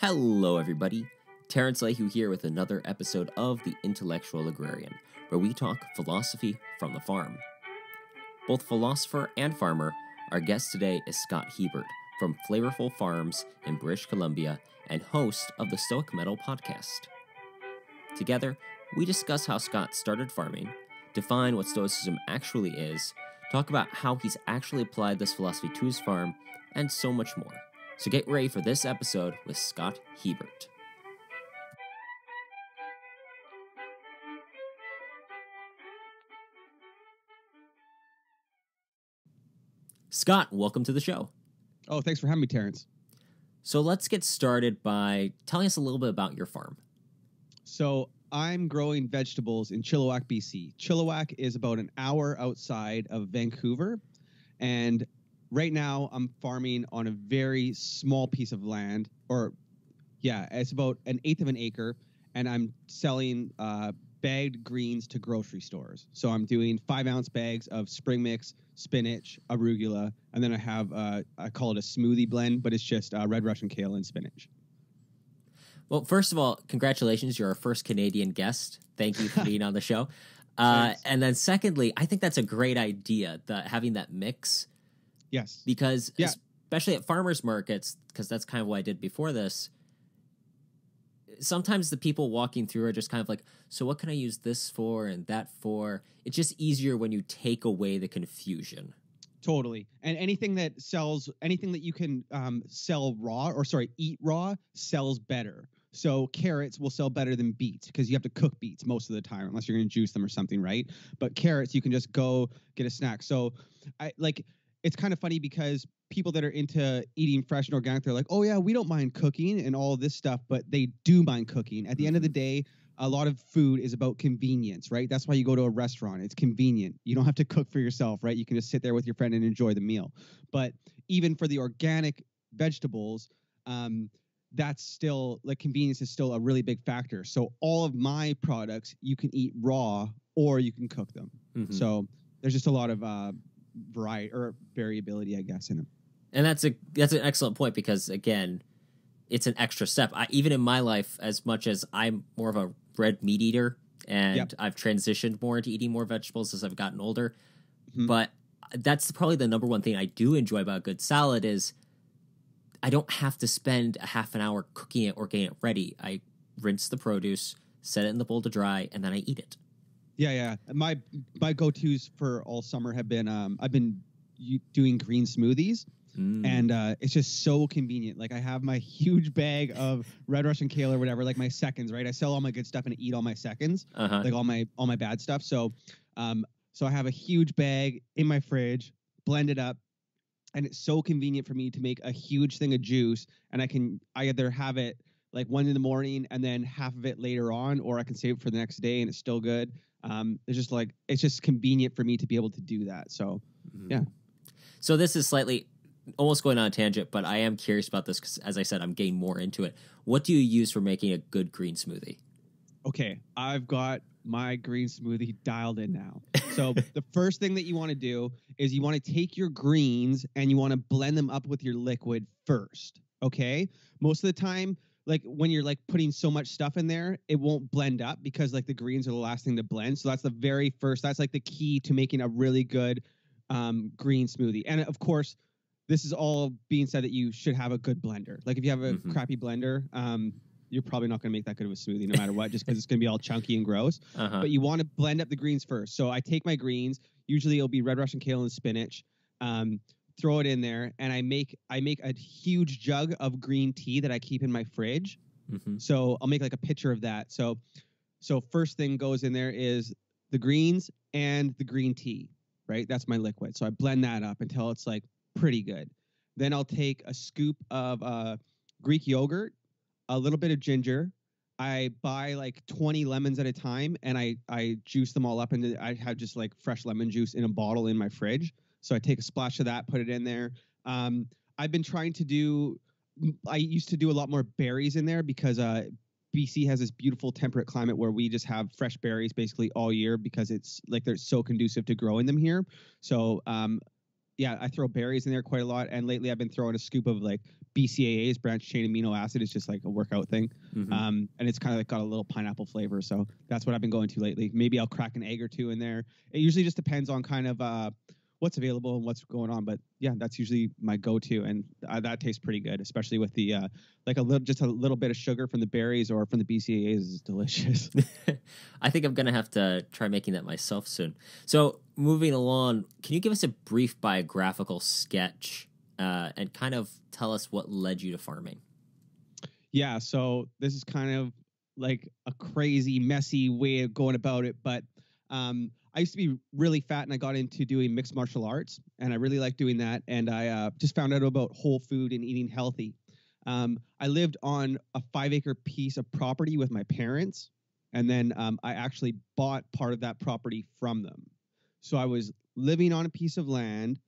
Hello, everybody. Terrence Layhew here with another episode of The Intellectual Agrarian, where we talk philosophy from the farm. Both philosopher and farmer, our guest today is Scott Hebert from Flavourful Farms in British Columbia and host of the Stoic Mettle podcast. Together, we discuss how Scott started farming, define what Stoicism actually is, talk about how he's actually applied this philosophy to his farm, and so much more. So get ready for this episode with Scott Hebert. Scott, welcome to the show. Oh, thanks for having me, Terrence. So let's get started by telling us a little bit about your farm. So I'm growing vegetables in Chilliwack, BC. Chilliwack is about an hour outside of Vancouver. And right now I'm farming on a very small piece of land, or yeah, it's about an eighth of an acre. And I'm selling uh, bagged greens to grocery stores. So I'm doing five ounce bags of spring mix, spinach, arugula, and then I have uh, I call it a smoothie blend, but it's just uh, red Russian kale and spinach. Well, first of all, congratulations! You're our first Canadian guest. Thank you for being on the show. Uh, and then, secondly, I think that's a great idea. The having that mix. Yes. Because yeah. especially at farmers markets, because that's kind of what I did before this. Sometimes the people walking through are just kind of like, so what can I use this for and that for? It's just easier when you take away the confusion. Totally. And anything that sells, anything that you can um, sell raw or sorry, eat raw sells better. So carrots will sell better than beets because you have to cook beets most of the time unless you're going to juice them or something, right? But carrots you can just go get a snack. So I like it's kind of funny because people that are into eating fresh and organic they're like, "Oh yeah, we don't mind cooking and all this stuff," but they do mind cooking. At the end of the mm-hmm. day, a lot of food is about convenience, right? That's why you go to a restaurant. It's convenient. You don't have to cook for yourself, right? You can just sit there with your friend and enjoy the meal. But even for the organic vegetables, um, that's still like convenience is still a really big factor. So all of my products you can eat raw or you can cook them. Mm-hmm. So there's just a lot of uh, variety or variability, I guess, in them. And that's a that's an excellent point because again, it's an extra step. I, even in my life, as much as I'm more of a red meat eater and yep. I've transitioned more into eating more vegetables as I've gotten older, mm-hmm. but that's probably the number one thing I do enjoy about a good salad is I don't have to spend a half an hour cooking it or getting it ready. I rinse the produce, set it in the bowl to dry, and then I eat it. Yeah, yeah. My my go tos for all summer have been um, I've been doing green smoothies. Mm. And uh, it's just so convenient. Like I have my huge bag of red Russian kale or whatever, like my seconds, right? I sell all my good stuff and eat all my seconds, uh-huh. like all my all my bad stuff. So, um, so I have a huge bag in my fridge, blend it up, and it's so convenient for me to make a huge thing of juice and i can i either have it like one in the morning and then half of it later on or i can save it for the next day and it's still good um, it's just like it's just convenient for me to be able to do that so mm-hmm. yeah so this is slightly almost going on a tangent but i am curious about this because as i said i'm getting more into it what do you use for making a good green smoothie okay i've got my green smoothie dialed in now. So the first thing that you want to do is you want to take your greens and you want to blend them up with your liquid first. Okay? Most of the time, like when you're like putting so much stuff in there, it won't blend up because like the greens are the last thing to blend. So that's the very first. That's like the key to making a really good um, green smoothie. And of course, this is all being said that you should have a good blender. Like if you have a mm-hmm. crappy blender, um, you're probably not going to make that good of a smoothie no matter what, just because it's going to be all chunky and gross. Uh-huh. But you want to blend up the greens first. So I take my greens. Usually it'll be red Russian kale and spinach. Um, throw it in there, and I make I make a huge jug of green tea that I keep in my fridge. Mm-hmm. So I'll make like a pitcher of that. So so first thing goes in there is the greens and the green tea. Right, that's my liquid. So I blend that up until it's like pretty good. Then I'll take a scoop of uh, Greek yogurt a little bit of ginger. I buy like 20 lemons at a time and I I juice them all up and I have just like fresh lemon juice in a bottle in my fridge. So I take a splash of that, put it in there. Um, I've been trying to do I used to do a lot more berries in there because uh, BC has this beautiful temperate climate where we just have fresh berries basically all year because it's like they're so conducive to growing them here. So um, yeah, I throw berries in there quite a lot. And lately I've been throwing a scoop of like BCAAs, branch chain amino acid. It's just like a workout thing. Mhm. Um, and it's kind of like got a little pineapple flavor. So that's what I've been going to lately. Maybe I'll crack an egg or two in there. It usually just depends on kind of uh, what's available and what's going on. But yeah, that's usually my go-to, and uh, that tastes pretty good, especially with the uh, like a little just a little bit of sugar from the berries or from the BCAAs is delicious. I think I'm gonna have to try making that myself soon. So moving along, can you give us a brief biographical sketch uh, and kind of tell us what led you to farming? yeah, so this is kind of like a crazy, messy way of going about it, but um, I used to be really fat and I got into doing mixed martial arts and I really like doing that. And I uh, just found out about whole food and eating healthy. Um, I lived on a five acre piece of property with my parents. And then um, I actually bought part of that property from them. So I was living on a piece of land.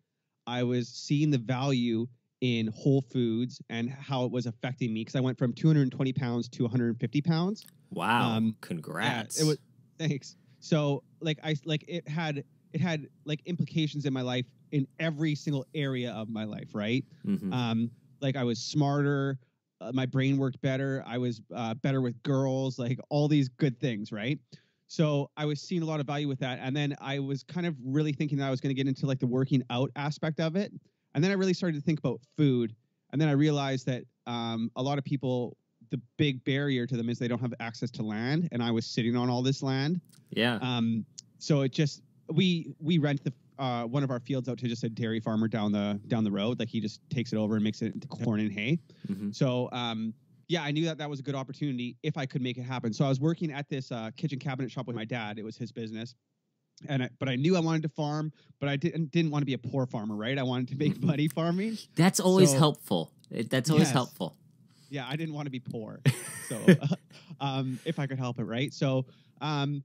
I was seeing the value in whole foods and how it was affecting me because I went from 220 pounds to 150 pounds. Wow! Um, congrats. Yeah, it was thanks. So like I like it had it had like implications in my life in every single area of my life, right? Mhm. Um, like I was smarter, uh, my brain worked better, I was uh, better with girls, like all these good things, right? So I was seeing a lot of value with that, and then I was kind of really thinking that I was going to get into like the working out aspect of it, and then I really started to think about food, and then I realized that um, a lot of people. The big barrier to them is they don't have access to land, and I was sitting on all this land. yeah. Um, so it just we we rent the uh, one of our fields out to just a dairy farmer down the down the road. Like he just takes it over and makes it into corn and hay. Mhm. So um, yeah, I knew that that was a good opportunity if I could make it happen. So I was working at this uh, kitchen cabinet shop with my dad. It was his business. And I, but I knew I wanted to farm, but I didn't didn't want to be a poor farmer, right? I wanted to make Mhm. money farming. That's always so- helpful. That's always Yes. helpful. Yeah, I didn't want to be poor. So, um, if I could help it, right? So, um,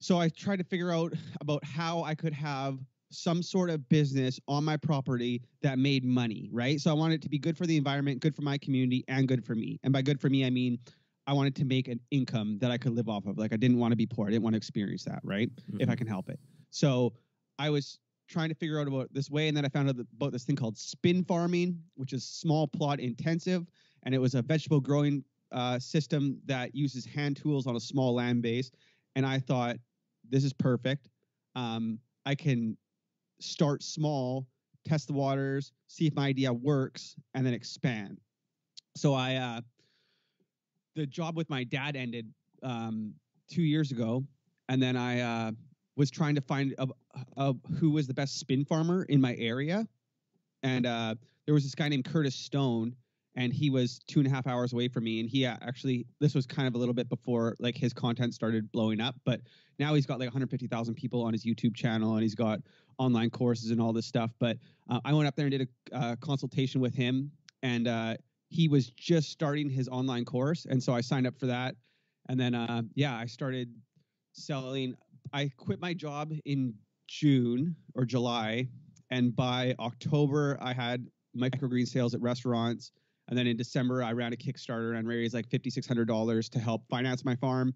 so I tried to figure out about how I could have some sort of business on my property that made money, right? So I wanted it to be good for the environment, good for my community, and good for me. And by good for me, I mean I wanted to make an income that I could live off of. Like I didn't want to be poor. I didn't want to experience that, right? if I Mhm. can help it. So I was trying to figure out about this way, and then I found out about this thing called spin farming, which is small plot intensive, and it was a vegetable growing uh, system that uses hand tools on a small land base. And I thought, this is perfect. Um, I can start small, test the waters, see if my idea works, and then expand. So I, uh, the job with my dad ended um, two years ago, and then I uh, was trying to find a, a, who was the best spin farmer in my area, and uh, there was this guy named Curtis Stone, and he was two and a half hours away from me, and he uh, actually this was kind of a little bit before like his content started blowing up, but now he's got like 150,000 people on his YouTube channel, and he's got online courses and all this stuff. But uh, I went up there and did a uh, consultation with him, and uh, he was just starting his online course, and so I signed up for that, and then uh, yeah, I started selling. I quit my job in June or July, and by October I had microgreen sales at restaurants. And then in December, I ran a Kickstarter and raised like fifty six hundred dollars to help finance my farm.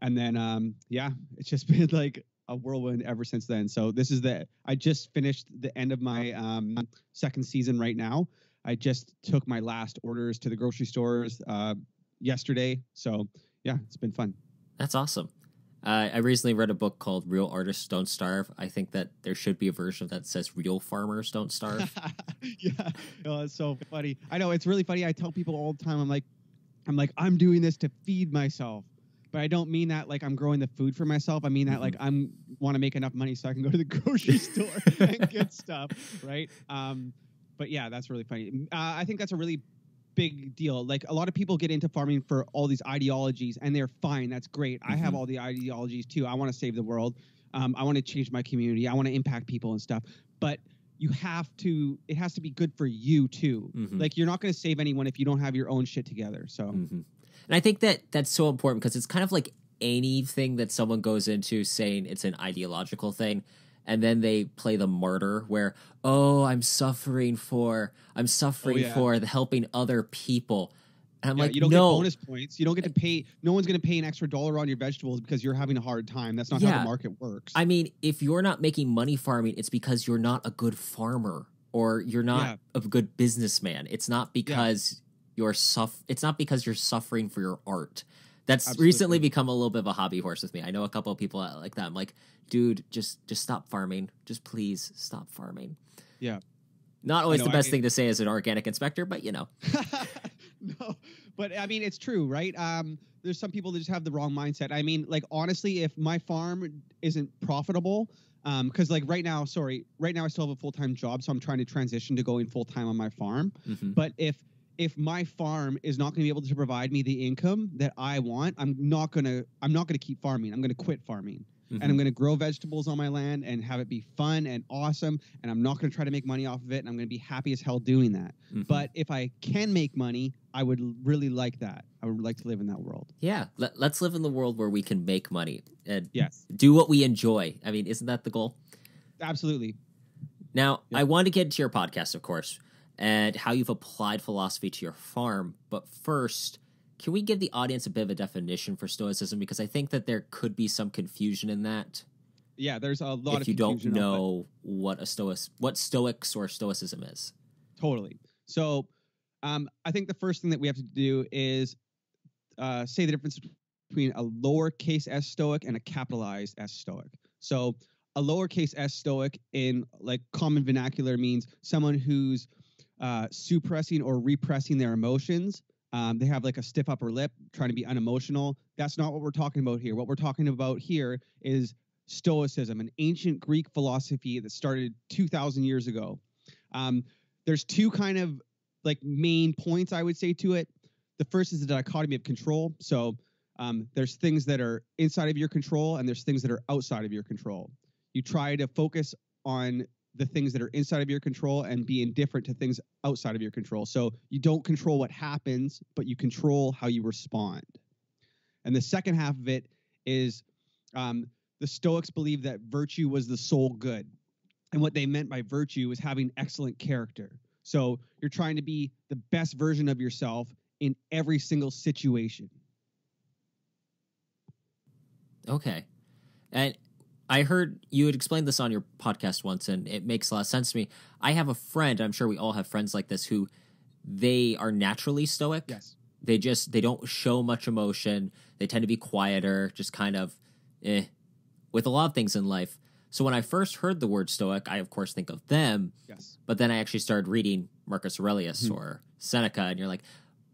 And then, um, yeah, it's just been like a whirlwind ever since then. So this is the I just finished the end of my um, second season right now. I just took my last orders to the grocery stores uh, yesterday. So yeah, it's been fun. That's awesome. Uh, I recently read a book called Real Artists Don't Starve. I think that there should be a version of that says Real Farmers Don't Starve. yeah, oh, it's so funny. I know it's really funny. I tell people all the time. I'm like, I'm like, I'm doing this to feed myself, but I don't mean that like I'm growing the food for myself. I mean that like I'm want to make enough money so I can go to the grocery store and get stuff, right? Um, but yeah, that's really funny. Uh, I think that's a really big deal. Like a lot of people get into farming for all these ideologies, and they're fine. That's great. I have Mhm. all the ideologies too. I want to save the world. Um, I want to change my community. I want to impact people and stuff. But you have to. It has to be good for you too. Mhm. Like you're not going to save anyone if you don't have your own shit together. So hmm And I think that that's so important because it's kind of like anything that someone goes into saying it's an ideological thing. And then they play the martyr where, oh, I'm suffering for, I'm suffering yeah. for the helping other people. And I'm Yeah, like, you don't no, get bonus points. You don't get to pay. No one's going to pay an extra dollar on your vegetables because you're having a hard time. That's not how the market works. I mean, if you're not making money farming, it's because you're not a good farmer. or you're not Yeah. a good businessman. It's not because you're suff it's not because you're suffering for your art. That's Absolutely. recently become a little bit of a hobby horse with me. I know a couple of people like that. I'm like, dude, just just stop farming. Just please stop farming. Yeah. Not always know, the I- best thing to say as an organic inspector, but you know. no, but I mean it's true, right? Um, there's some people that just have the wrong mindset. I mean, like honestly, if my farm isn't profitable, um, because like right now, sorry, right now I still have a full time job, so I'm trying to transition to going full time on my farm. Mhm. But if if my farm is not going to be able to provide me the income that I want, I'm not gonna I'm not gonna keep farming. I'm gonna quit farming Mhm. and I'm going to grow vegetables on my land and have it be fun and awesome. And I'm not going to try to make money off of it. And I'm going to be happy as hell doing that. Mhm. But if I can make money, I would really like that. I would like to live in that world. yeah, let, let's live in the world where we can make money and Yes, do what we enjoy. I mean, isn't that the goal? absolutely. Now. I want to get into your podcast, of course, and how you've applied philosophy to your farm. But first, can we give the audience a bit of a definition for Stoicism? Because I think that there could be some confusion in that Yeah, there's a lot if of you don't confusion on what- know what a Stoic, what Stoics or Stoicism is. Totally. So, um, I think the first thing that we have to do is uh, say the difference between a lowercase s stoic and a capitalized s stoic. So, a lowercase s stoic in like common vernacular means someone who's uh, suppressing or repressing their emotions. Um, they have like a stiff upper lip, trying to be unemotional. That's not what we're talking about here. What we're talking about here is Stoicism, an ancient Greek philosophy that started 2,000 years ago. Um, there's two kind of like main points I would say to it. The first is the dichotomy of control. So um, there's things that are inside of your control and there's things that are outside of your control. You try to focus on the things that are inside of your control and be indifferent to things outside of your control. So you don't control what happens, but you control how you respond. And the second half of it is um, the Stoics believe that virtue was the sole good. And what they meant by virtue is having excellent character. So you're trying to be the best version of yourself in every single situation. Okay. And I heard you had explained this on your podcast once, and it makes a lot of sense to me. I have a friend, I'm sure we all have friends like this, who they are naturally stoic. Yes. They just they don't show much emotion. They tend to be quieter, just kind of eh, with a lot of things in life. So when I first heard the word stoic, I of course think of them, Yes. but then I actually started reading Marcus Aurelius Mhm. or Seneca, and you're like,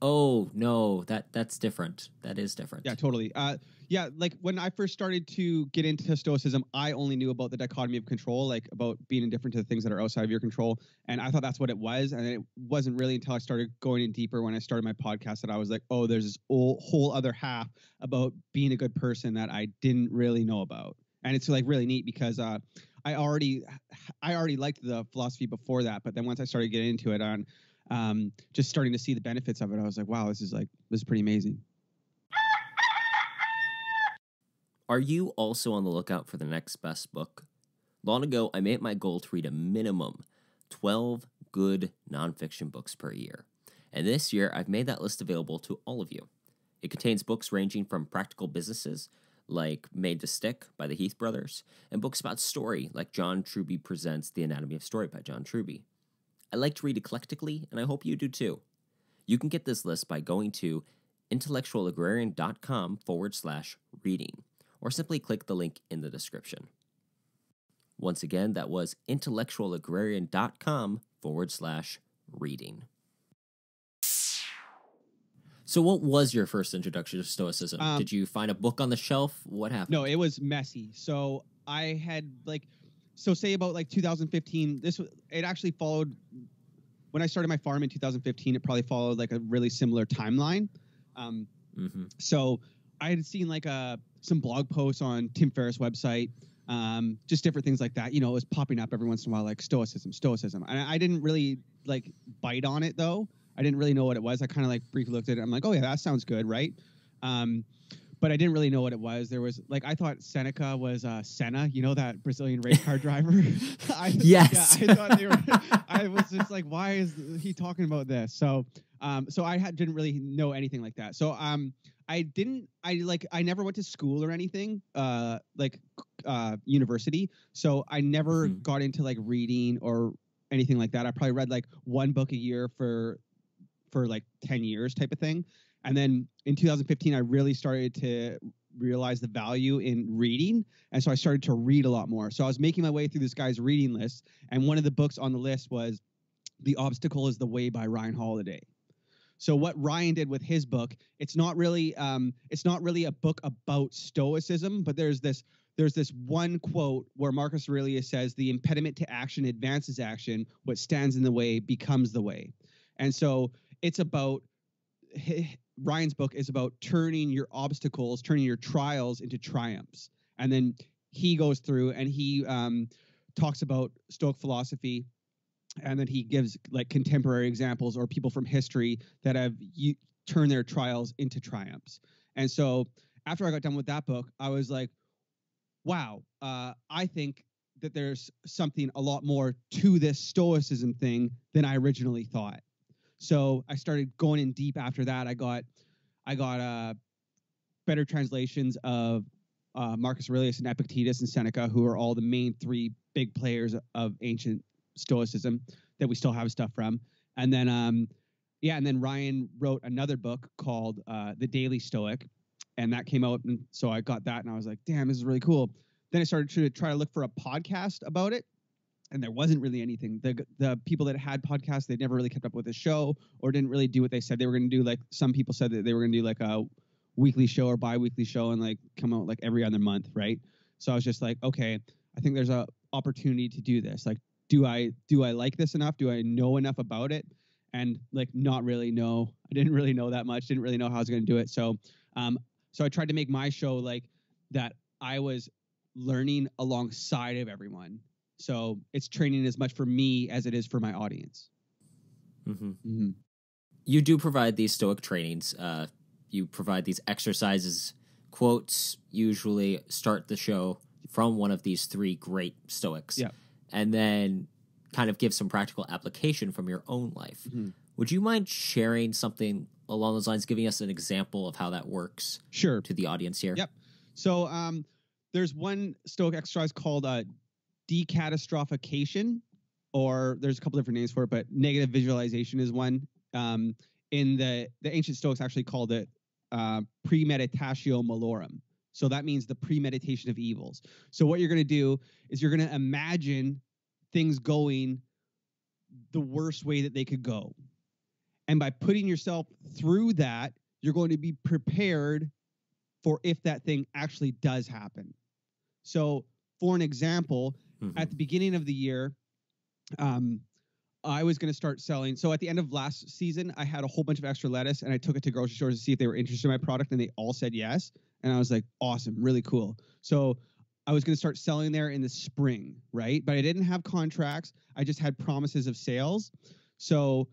oh no, that that's different. That is different. Yeah, totally. Uh, yeah, like when I first started to get into Stoicism, I only knew about the dichotomy of control, like about being indifferent to the things that are outside of your control. And I thought that's what it was. And it wasn't really until I started going in deeper when I started my podcast that I was like, oh, there's this whole, other half about being a good person that I didn't really know about. And it's like really neat because uh, I already I already liked the philosophy before that, but then once I started getting into it on um, just starting to see the benefits of it, I was like, wow, this is like this is pretty amazing. Are you also on the lookout for the next best book? Long ago, I made it my goal to read a minimum 12 good nonfiction books per year. And this year, I've made that list available to all of you. It contains books ranging from practical businesses, like Made to Stick by the Heath Brothers, and books about story, like John Truby Presents The Anatomy of Story by John Truby. I like to read eclectically, and I hope you do too. You can get this list by going to intellectualagrarian.com forward slash reading or simply click the link in the description. Once again, that was intellectualagrarian.com forward slash reading. So, what was your first introduction to Stoicism? Um, Did you find a book on the shelf? What happened? No, it was messy. So I had like, so say about like 2015. This it actually followed when I started my farm in 2015. It probably followed like a really similar timeline. Um, hmm so I had seen like uh, some blog posts on Tim Ferriss' website, um, just different things like that. You know, it was popping up every once in a while, like stoicism, stoicism. And I, I didn't really like bite on it though. I didn't really know what it was. I kind of like briefly looked at it. I'm like, oh yeah, that sounds good, right? Um, but I didn't really know what it was. There was like I thought Seneca was uh, Senna, you know that Brazilian race car driver. I, Yes. Yeah, I thought they were. I was just like, why is he talking about this? So, um, so I had, didn't really know anything like that. So, um, I didn't. I like. I never went to school or anything. Uh, like, uh, university. So I never Mhm. got into like reading or anything like that. I probably read like one book a year for for like 10 years type of thing. And then in 2015 I really started to realize the value in reading and so I started to read a lot more. So I was making my way through this guy's reading list and one of the books on the list was The Obstacle is the Way by Ryan Holiday. So what Ryan did with his book, it's not really um, it's not really a book about stoicism, but there's this there's this one quote where Marcus Aurelius says, "The impediment to action advances action. What stands in the way becomes the way." And so it's about Ryan's book is about turning your obstacles, turning your trials into triumphs, and then he goes through and he um, talks about Stoic philosophy and then he gives like contemporary examples or people from history that have u- turned their trials into triumphs. And so after I got done with that book, I was like, wow, uh, I think that there's something a lot more to this stoicism thing than I originally thought. So I started going in deep after that. I got I got uh, better translations of uh, Marcus Aurelius and Epictetus and Seneca, who are all the main three big players of ancient Stoicism that we still have stuff from. And then, um, yeah, and then Ryan wrote another book called uh, The Daily Stoic, and that came out. And so I got that, and I was like, damn, this is really cool. Then I started to try to look for a podcast about it, and there wasn't really anything. The the people that had podcasts, they never really kept up with the show or didn't really do what they said they were going to do. Like some people said that they were going to do like a weekly show or bi-weekly show and like come out like every other month, right? So I was just like, okay, I think there's a opportunity to do this. Like do I do I like this enough? Do I know enough about it? And like not really know. I didn't really know that much. Didn't really know how I was going to do it. So um so I tried to make my show like that I was learning alongside of everyone. So it's training as much for me as it is for my audience. Mm-hmm. Mm-hmm. You do provide these Stoic trainings. Uh, you provide these exercises, quotes. Usually start the show from one of these three great Stoics. Yeah and then kind of give some practical application from your own life. Mm-hmm. Would you mind sharing something along those lines, giving us an example of how that works? Sure. To the audience here. Yep. So um, there's one Stoic exercise called uh, decatastrophication, or there's a couple different names for it, but negative visualization is one. Um, in the the ancient Stoics actually called it uh, premeditatio malorum. So that means the premeditation of evils. So what you're going to do is you're going to imagine things going the worst way that they could go. And by putting yourself through that, you're going to be prepared for if that thing actually does happen. So, for an example, mm-hmm. at the beginning of the year, um, I was going to start selling. So at the end of last season, I had a whole bunch of extra lettuce and I took it to grocery stores to see if they were interested in my product and they all said yes. And I was like, awesome, really cool. So I was going to start selling there in the spring, right? But I didn't have contracts. I just had promises of sales. So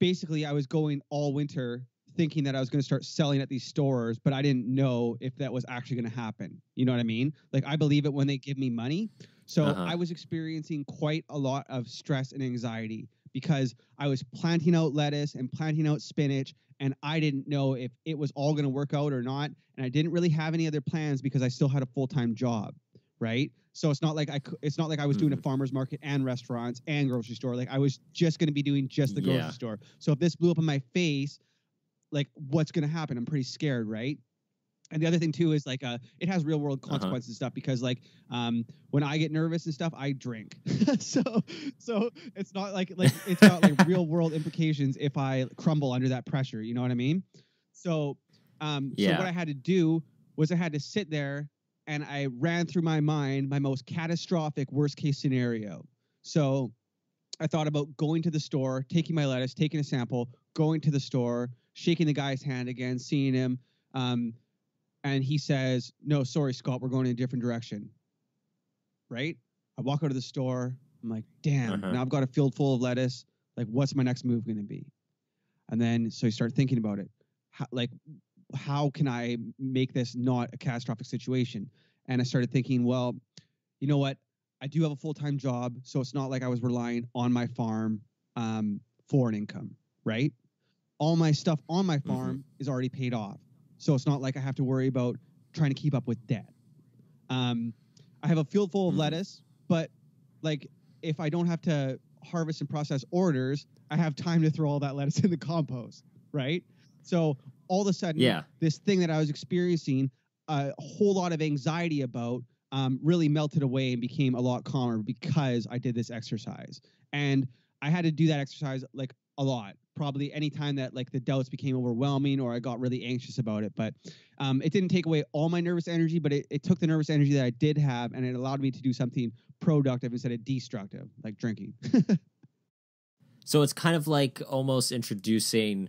basically, I was going all winter thinking that I was going to start selling at these stores, but I didn't know if that was actually going to happen. You know what I mean? Like, I believe it when they give me money. So uh-huh. I was experiencing quite a lot of stress and anxiety because I was planting out lettuce and planting out spinach and I didn't know if it was all going to work out or not. And I didn't really have any other plans because I still had a full time job, right? So it's not like I it's not like I was mm-hmm. doing a mm-hmm. farmer's market and restaurants and grocery store. Like I was just going to be doing just the grocery yeah. store. So if this blew up in my face, like what's going to happen? I'm pretty scared, right? And the other thing too is like uh it has real world uh-huh. consequences uh-huh. and stuff because like um when i get nervous and stuff i drink so so it's not like like it's got like real world implications if i crumble under that pressure you know what i mean so um yeah. so what i had to do was i had to sit there and i ran through my mind my most catastrophic worst case scenario so i thought about going to the store taking my lettuce taking a sample going to the store shaking the guy's hand again seeing him um and he says, "No, sorry, Scott, we're going in a different direction." Right? I walk out of the store. I'm like, "Damn! Uh-huh. Now I've got a field full of lettuce. Like, what's my next move going to be?" And then so you start thinking about it. How, like, how can I make this not a catastrophic situation? And I started thinking, well, you know what? I do have a full time job, so it's not like I was relying on my farm um, for an income, right? All my stuff on my mm-hmm. farm mm-hmm. is already paid off. So it's not like I have to worry about trying to keep up with debt. Um, I have a field full of mm-hmm. lettuce, but like if I don't have to harvest and process orders, I have time to throw all that lettuce in the compost, right? So all of a sudden, Yeah. this thing that I was experiencing a whole lot of anxiety about um, really melted away and became a lot calmer because I did this exercise. And I had to do that exercise like a lot. Probably any time that like the doubts became overwhelming or I got really anxious about it. But um, it didn't take away all my nervous energy, but it, it took the nervous energy that I did have and it allowed me to do something productive instead of destructive, like drinking. So it's kind of like almost introducing,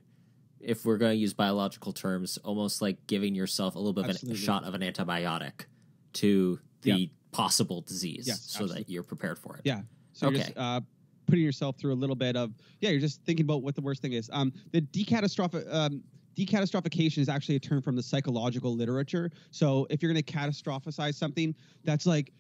if we're going to use biological terms, almost like giving yourself a little bit of an, a shot of an antibiotic to the Yeah. possible disease Yes, so that you're prepared for it. Yeah. So you're just Okay. uh, putting yourself through a little bit of yeah. You're just thinking about what the worst thing is. Um, the decatastrophic um, decatastrophication is actually a term from the psychological literature. So if you're going to catastrophize something, that's like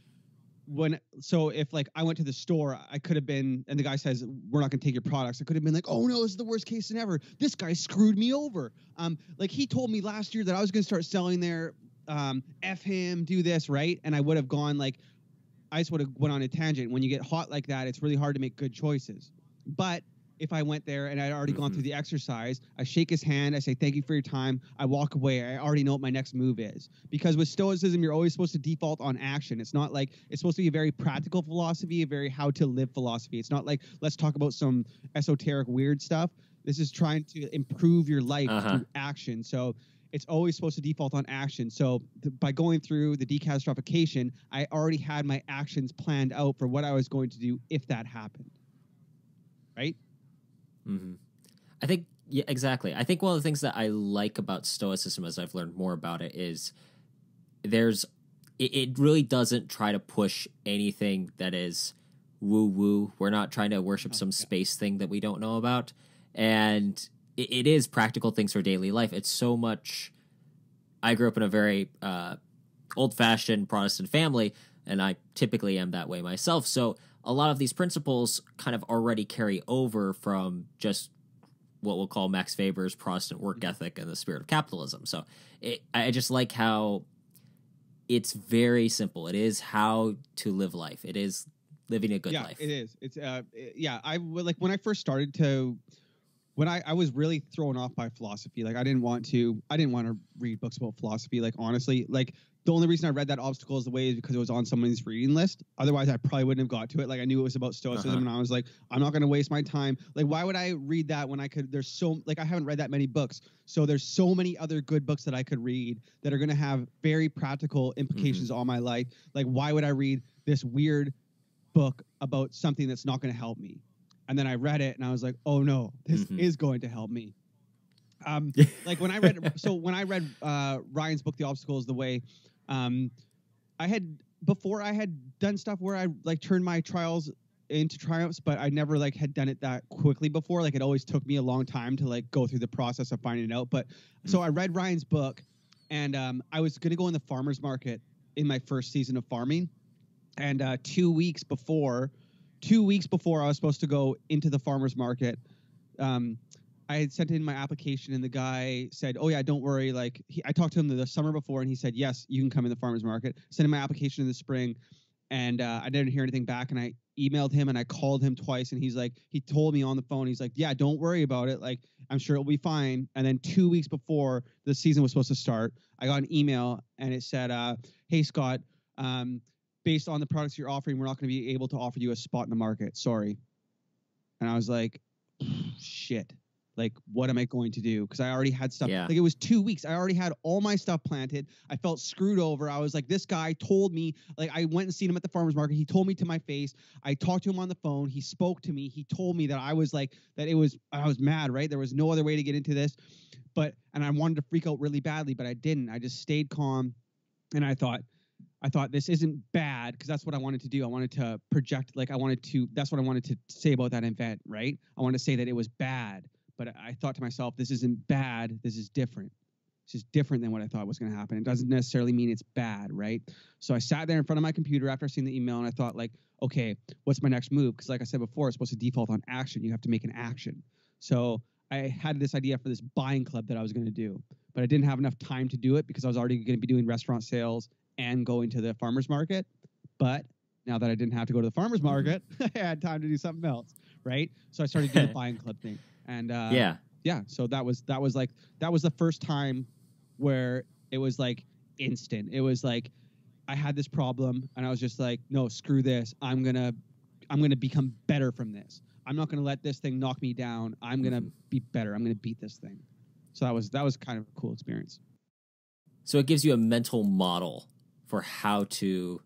when so if like I went to the store, I could have been and the guy says we're not going to take your products. I could have been like, oh no, this is the worst case than ever. This guy screwed me over. Um, like he told me last year that I was going to start selling there. Um, f him, do this right, and I would have gone like I just would have went on a tangent. When you get hot like that, it's really hard to make good choices. But if I went there and I'd already gone Mhm. through the exercise, I shake his hand, I say thank you for your time, I walk away. I already know what my next move is. Because with stoicism, you're always supposed to default on action. It's not like it's supposed to be a very practical philosophy, a very how to live philosophy. It's not like let's talk about some esoteric weird stuff. This is trying to improve your life Uh-huh. through action. So it's always supposed to default on action. So th- by going through the decatastrophication, I already had my actions planned out for what I was going to do if that happened. Right? Mm-hmm. I think yeah, exactly. I think one of the things that I like about Stoicism, as I've learned more about it, is there's it, it really doesn't try to push anything that is woo woo. We're not trying to worship Oh, some yeah. space thing that we don't know about, and it, it is practical things for daily life. It's so much. I grew up in a very uh, old fashioned Protestant family, and I typically am that way myself. So a lot of these principles kind of already carry over from just what we'll call Max Weber's Protestant work Mm-hmm. ethic and the spirit of capitalism. So it, I just like how it's very simple. It is how to live life. It is living a good yeah, life. it is. It's uh, yeah. I like when I first started to, when I I was really thrown off by philosophy. Like I didn't want to. I didn't want to read books about philosophy. Like honestly, like the only reason I read that obstacle is the way is because it was on someone's reading list. Otherwise, I probably wouldn't have got to it. Like I knew it was about stoicism, Uh-huh. and I was like, I'm not going to waste my time. Like why would I read that when I could? There's so like I haven't read that many books, so there's so many other good books that I could read that are going to have very practical implications on my life. Like why would I read this weird book about something that's not going to help me. And then I read it and I was like, oh no, this Mhm. is going to help me. Um, like when I read, so when I read uh, Ryan's book, The Obstacle is the Way, um, I had, before I had done stuff where I like turned my trials into triumphs, but I never like had done it that quickly before. Like it always took me a long time to like go through the process of finding it out. But so I read Ryan's book and um, I was going to go in the farmer's market in my first season of farming and uh, two weeks before two weeks before i was supposed to go into the farmers market um, i had sent in my application and the guy said oh yeah don't worry. Like he, i talked to him the summer before and he said yes you can come in the farmers market. Sent in my application in the spring and uh, i didn't hear anything back and i emailed him and i called him twice and he's like he told me on the phone he's like yeah don't worry about it. Like i'm sure it'll be fine. And then two weeks before the season was supposed to start i got an email and it said uh, hey scott um, based on the products you're offering, we're not going to be able to offer you a spot in the market. Sorry. And I was like, shit. Like, what am I going to do? Because I already had stuff. Yeah. Like, it was two weeks. I already had all my stuff planted. I felt screwed over. I was like, this guy told me, like, I went and seen him at the farmer's market. He told me to my face. I talked to him on the phone. He spoke to me. He told me that I was like, that it was, I was mad, right? There was no other way to get into this. But, and I wanted to freak out really badly, but I didn't. I just stayed calm. And I thought, I thought this isn't bad because that's what I wanted to do. I wanted to project, like, I wanted to, that's what I wanted to say about that event, right? I wanted to say that it was bad, but I thought to myself, this isn't bad. This is different. This is different than what I thought was going to happen. It doesn't necessarily mean it's bad, right? So I sat there in front of my computer after I seen the email and I thought, like, okay, what's my next move? Because, like I said before, it's supposed to default on action. You have to make an action. So I had this idea for this buying club that I was going to do, but I didn't have enough time to do it because I was already going to be doing restaurant sales and going to the farmer's market. But now that I didn't have to go to the farmer's market, I had time to do something else, right? So I started doing the buying club thing, and uh, yeah. yeah. So that was that was like that was the first time where it was like instant. It was like I had this problem, and I was just like, no, screw this. I'm gonna I'm gonna become better from this. I'm not gonna let this thing knock me down. I'm gonna Mhm. be better. I'm gonna beat this thing. So that was that was kind of a cool experience. So it gives you a mental model for how to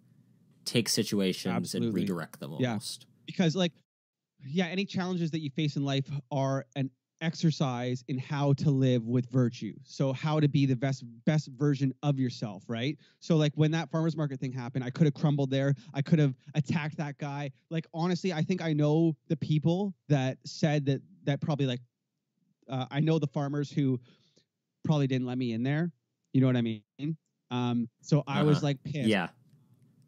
take situations Absolutely. and redirect them Yeah. almost. because like yeah any challenges that you face in life are an exercise in how to live with virtue so how to be the best best version of yourself right so like when that farmers market thing happened i could have crumbled there i could have attacked that guy like honestly i think i know the people that said that that probably like uh, i know the farmers who probably didn't let me in there you know what i mean um so i was Uh-huh. like pissed Yeah.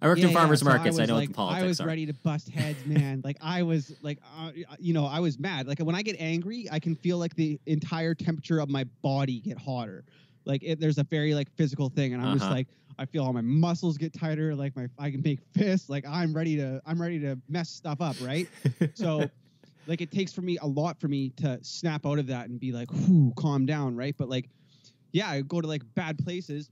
I worked yeah, in yeah, farmers so markets. I, know like, what the politics I was are. ready to bust heads, man. like I was like, uh, you know, I was mad. Like when I get angry, I can feel like the entire temperature of my body get hotter. Like it, there's a very like physical thing, and I'm just Uh-huh. like, I feel all my muscles get tighter. Like my, I can make fists. Like I'm ready to, I'm ready to mess stuff up, right? so like it takes for me a lot for me to snap out of that and be like whoo calm down right but like yeah i go to like bad places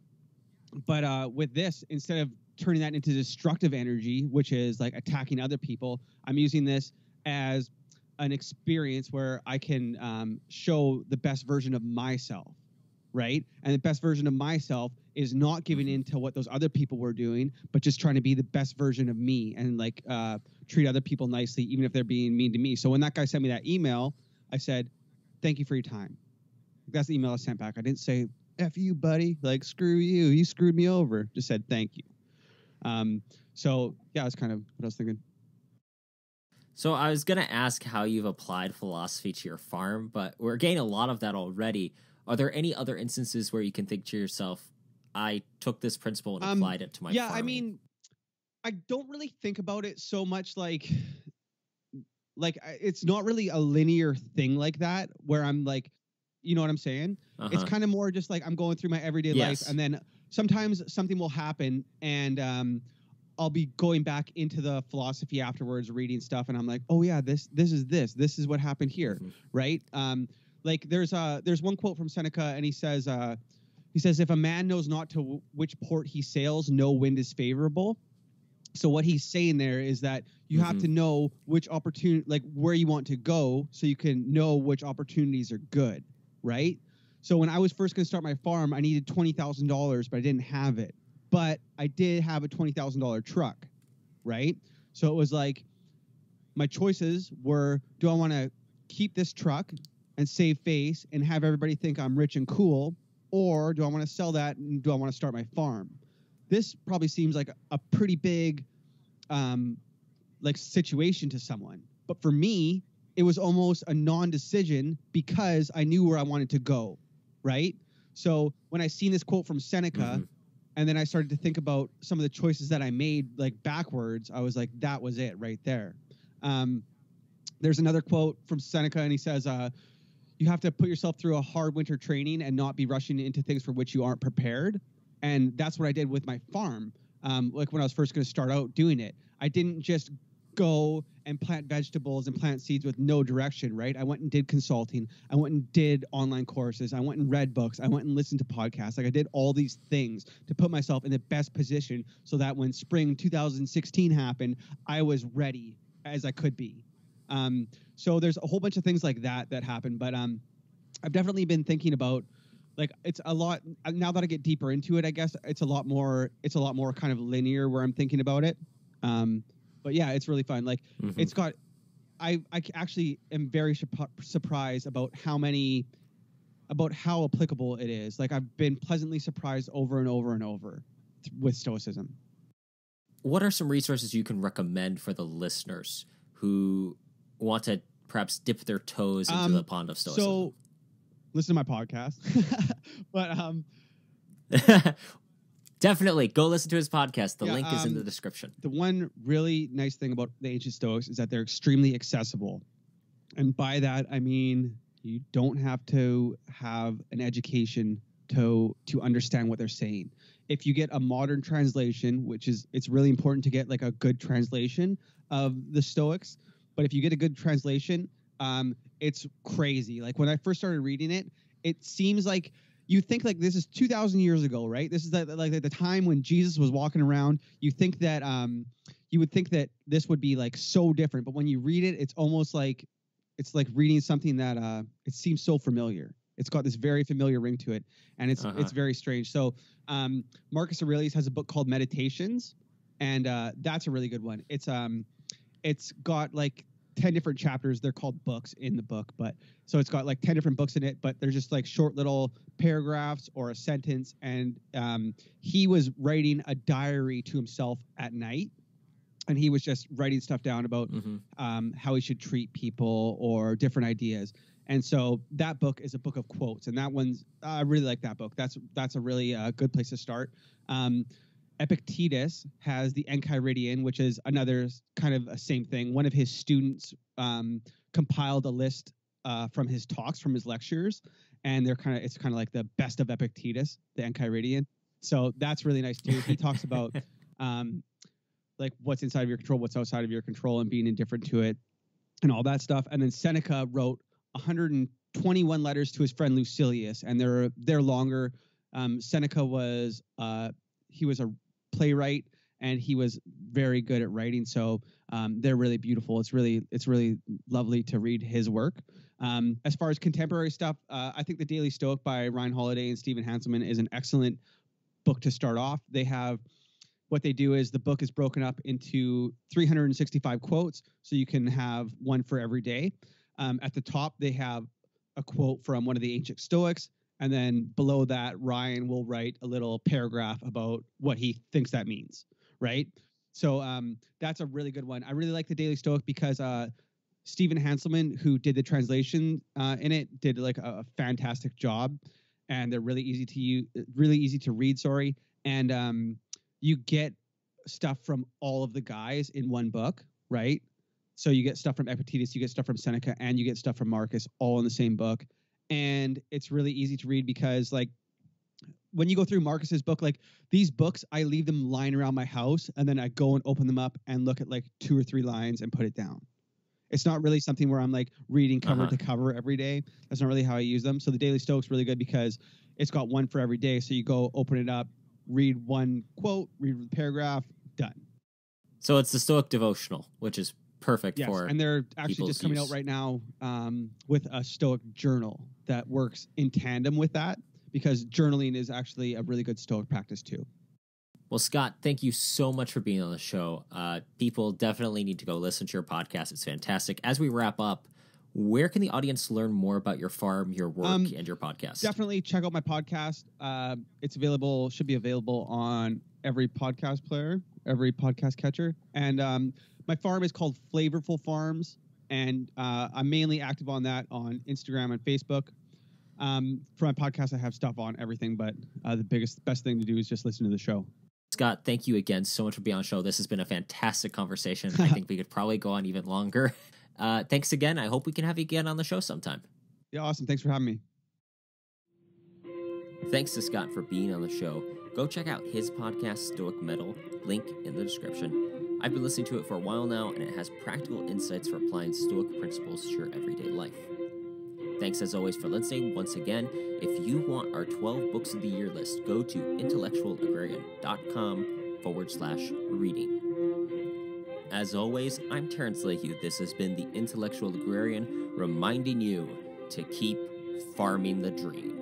but uh with this instead of turning that into destructive energy which is like attacking other people i'm using this as an experience where i can um, show the best version of myself right? And the best version of myself is not giving Mhm. in to what those other people were doing but just trying to be the best version of me and like uh, treat other people nicely even if they're being mean to me. So when that guy sent me that email i said thank you for your time. That's the email i sent back. I didn't say f you buddy. Like screw you. You screwed me over. Just said thank you. Um, so yeah that's kind of what i was thinking. So I was gonna ask how you've applied philosophy to your farm, but we're getting a lot of that already. Are there any other instances where you can think to yourself, "I took this principle and Um, applied it to my"? yeah i mean i don't really think about it so much like like it's not really a linear thing like that where i'm like you know what i'm saying it's Uh-huh. kind of more just like i'm going through my everyday Yes. life and then sometimes something will happen and um i'll be going back into the philosophy afterwards reading stuff and i'm like oh yeah this this is this this is what happened here Mhm. right um like there's uh there's one quote from seneca and he says uh he says if a man knows not to w- which port he sails no wind is favorable so what he's saying there is that you have Mhm. to know which opportunity like where you want to go so you can know which opportunities are good right? So when i was first going to start my farm i needed $20000 but i didn't have it. But i did have a $20000 truck right? So it was like my choices were do i want to keep this truck and save face and have everybody think i'm rich and cool or do i want to sell that and do i want to start my farm? This probably seems like a, pretty big um like situation to someone. But for me it was almost a non-decision because i knew where i wanted to go right so when i seen this quote from seneca Mhm. and then i started to think about some of the choices that i made like backwards i was like that was it right there um there's another quote from seneca and he says uh you have to put yourself through a hard winter training and not be rushing into things for which you aren't prepared and that's what I did with my farm. Um, like when I was first going to start out doing it, I didn't just go and plant vegetables and plant seeds with no direction, right? I went and did consulting. I went and did online courses. I went and read books. I went and listened to podcasts. Like I did all these things to put myself in the best position so that when spring 2016 happened, I was ready as I could be. Um, so there's a whole bunch of things like that that happened, but um, I've definitely been thinking about like it's a lot now that I get deeper into it. I guess it's a lot more. It's a lot more kind of linear where I'm thinking about it. Um, but yeah, it's really fun. Like Mhm. it's got. I I actually am very surprised about how many, about how applicable it is. Like I've been pleasantly surprised over and over and over th- with stoicism. what are some resources you can recommend for the listeners who want to perhaps dip their toes into Um, the pond of stoicism? So, listen to my podcast. but um, Definitely go listen to his podcast. The Yeah, link is in um, the description. the one really nice thing about the ancient stoics is that they're extremely accessible and by that i mean you don't have to have an education to to understand what they're saying if you get a modern translation which is it's really important to get like a good translation of the stoics but if you get a good translation, um, it's crazy. Like when I first started reading it, it seems like you think like this is 2000 years ago right? This is the, like at the time when jesus was walking around. You think that um you would think that this would be like so different but when you read it it's almost like it's like reading something that uh it seems so familiar. It's got this very familiar ring to it and it's Uh-huh. it's very strange. So um marcus aurelius has a book called meditations and uh that's a really good one. It's um it's got like 10 different chapters they're called books in the book but so it's got like 10 different books in it but they're just like short little paragraphs or a sentence and um, he was writing a diary to himself at night and he was just writing stuff down about hmm um, how he should treat people or different ideas. And so that book is a book of quotes, and that one's I really like that book. That's that's a really uh, good place to start. Um, Epictetus has the Enchiridion, which is another kind of a same thing. One of his students um, compiled a list uh, from his talks, from his lectures, and they're kind of it's kind of like the best of Epictetus, the Enchiridion. So that's really nice too. He talks about um, like what's inside of your control, what's outside of your control, and being indifferent to it, and all that stuff. And then Seneca wrote 121 letters to his friend Lucilius, and they're they're longer. Um, Seneca was uh, he was a playwright, and he was very good at writing. So um, they're really beautiful. It's really it's really lovely to read his work. Um, as far as contemporary stuff, uh, I think the Daily Stoic by Ryan Holiday and Stephen Hanselman is an excellent book to start off. They have what they do is the book is broken up into 365 quotes, so you can have one for every day. Um, at the top, they have a quote from one of the ancient Stoics, and then below that, Ryan will write a little paragraph about what he thinks that means, right? So um, that's a really good one. I really like the Daily Stoic because uh, Stephen Hanselman, who did the translation uh, in it, did like a, a fantastic job, and they're really easy to use, really easy to read. Sorry, and um, you get stuff from all of the guys in one book, right? So you get stuff from Epictetus, you get stuff from Seneca, and you get stuff from Marcus, all in the same book. And it's really easy to read because, like, when you go through Marcus's book, like these books, I leave them lying around my house, and then I go and open them up and look at like two or three lines and put it down. It's not really something where I'm like reading cover Uh-huh. to cover every day. That's not really how I use them. So the Daily Stoic's really good because it's got one for every day. So you go open it up, read one quote, read the paragraph, done. So it's the Stoic devotional, which is perfect Yes, for. and they're actually just coming use. out right now um, with a Stoic journal that works in tandem with that because journaling is actually a really good Stoic practice too. Well, Scott, thank you so much for being on the show. Uh, people definitely need to go listen to your podcast. It's fantastic. As we wrap up, where can the audience learn more about your farm, your work, Um, and your podcast? Definitely check out my podcast. Uh, it's available, should be available on every podcast player, every podcast catcher. And um, my farm is called Flavourful Farms, and uh, I'm mainly active on that on Instagram and Facebook. Um, for my podcast, I have stuff on everything, but uh, the biggest, best thing to do is just listen to the show. Scott, thank you again so much for being on the show. This has been a fantastic conversation. I think we could probably go on even longer. Uh, thanks again. I hope we can have you again on the show sometime. Yeah, awesome. Thanks for having me. Thanks to Scott for being on the show. Go check out his podcast, Stoic Mettle, link in the description. I've been listening to it for a while now, and it has practical insights for applying Stoic principles to your everyday life. Thanks as always for listening. Once again, if you want our 12 books of the year list, go to intellectualagrarian.com forward slash reading. As always, I'm Terrence Layhew. This has been the Intellectual Agrarian reminding you to keep farming the dream.